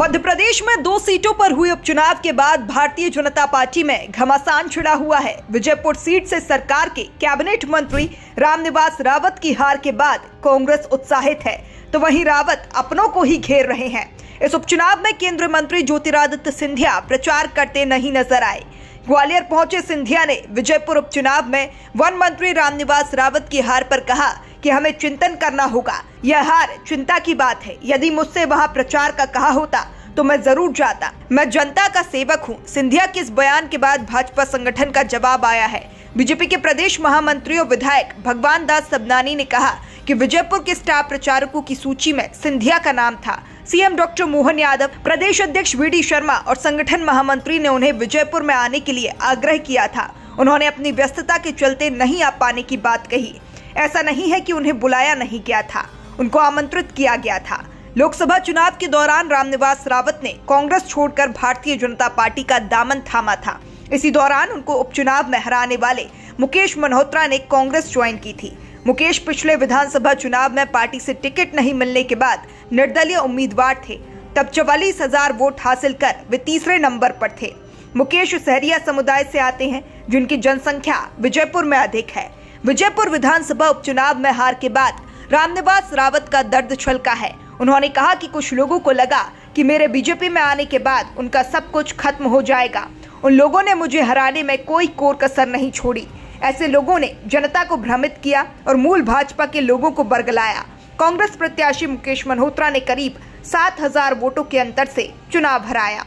मध्य प्रदेश में दो सीटों पर हुए उपचुनाव के बाद भारतीय जनता पार्टी में घमासान छिड़ा हुआ है। विजयपुर सीट से सरकार के कैबिनेट मंत्री रामनिवास रावत की हार के बाद कांग्रेस उत्साहित है। तो वहीं रावत अपनों को ही घेर रहे हैं। इस उपचुनाव में केंद्रीय मंत्री ज्योतिरादित्य सिंधिया प्रचार करते नहीं नज़र आए। ग्वालियर पहुँचे सिंधिया ने विजयपुर उपचुनाव में वन मंत्री रामनिवास रावत की हार पर कहा कि हमें चिंतन करना होगा। यह हार चिंता की बात है। यदि मुझसे वहाँ प्रचार का कहा होता तो मैं ज़रूर जाता। मैं जनता का सेवक हूँ। सिंधिया के इस बयान के बाद भाजपा संगठन का जवाब आया है। बीजेपी के प्रदेश महामंत्री और विधायक भगवान दास सबनानी ने कहा कि विजयपुर के स्टार प्रचारकों की सूची में सिंधिया का नाम था। सीएम डॉक्टर मोहन यादव, प्रदेश अध्यक्ष वी शर्मा और संगठन महामंत्री ने उन्हें विजयपुर में आने के लिए आग्रह किया था। उन्होंने अपनी व्यस्तता के चलते नहीं आ पाने की बात कही। ऐसा नहीं है कि उन्हें बुलाया नहीं गया था। उनको आमंत्रित किया गया था। लोकसभा चुनाव के दौरान रामनिवास रावत ने कांग्रेस छोड़कर भारतीय जनता पार्टी का दामन थामा था। इसी दौरान उनको उपचुनाव में हराने वाले मुकेश मल्होत्रा ने कांग्रेस ज्वाइन की थी। मुकेश पिछले विधानसभा चुनाव में पार्टी से टिकट नहीं मिलने के बाद निर्दलीय उम्मीदवार थे। तब चवालीस हज़ार वोट हासिल कर वे तीसरे नंबर पर थे। मुकेश सहरिया समुदाय से आते हैं, जिनकी जनसंख्या विजयपुर में अधिक है। विजयपुर विधानसभा उपचुनाव में हार के बाद रामनिवास रावत का दर्द छलका है। उन्होंने कहा कि कुछ लोगों को लगा कि मेरे बीजेपी में आने के बाद उनका सब कुछ खत्म हो जाएगा। उन लोगों ने मुझे हराने में कोई कोर कसर नहीं छोड़ी। ऐसे लोगों ने जनता को भ्रमित किया और मूल भाजपा के लोगों को बरगलाया। कांग्रेस प्रत्याशी मुकेश मल्होत्रा ने करीब सात हज़ार वोटों के अंतर से चुनाव हराया।